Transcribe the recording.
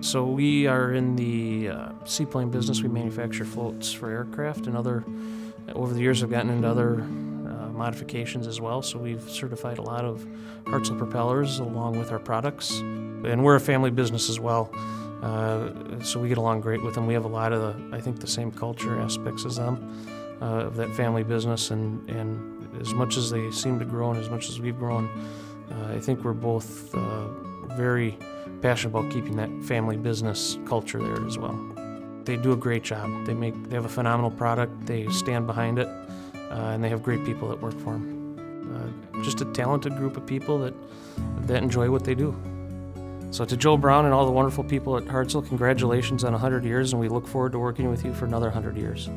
So we are in the uh, seaplane business. We manufacture floats for aircraft and other. Over the years, I've gotten into other uh, modifications as well. So we've certified a lot of Hartzell propellers along with our products, and we're a family business as well. Uh, so we get along great with them. We have a lot of the, I think, the same culture aspects as them uh, of that family business, and and as much as they seem to grow and as much as we've grown, uh, I think we're both uh, very passionate about keeping that family business culture there as well. They do a great job. They make they have a phenomenal product. They stand behind it, uh, and they have great people that work for them. Uh, just a talented group of people that that enjoy what they do. So to Joe Brown and all the wonderful people at Hartzell, congratulations on 100 years, and we look forward to working with you for another 100 years.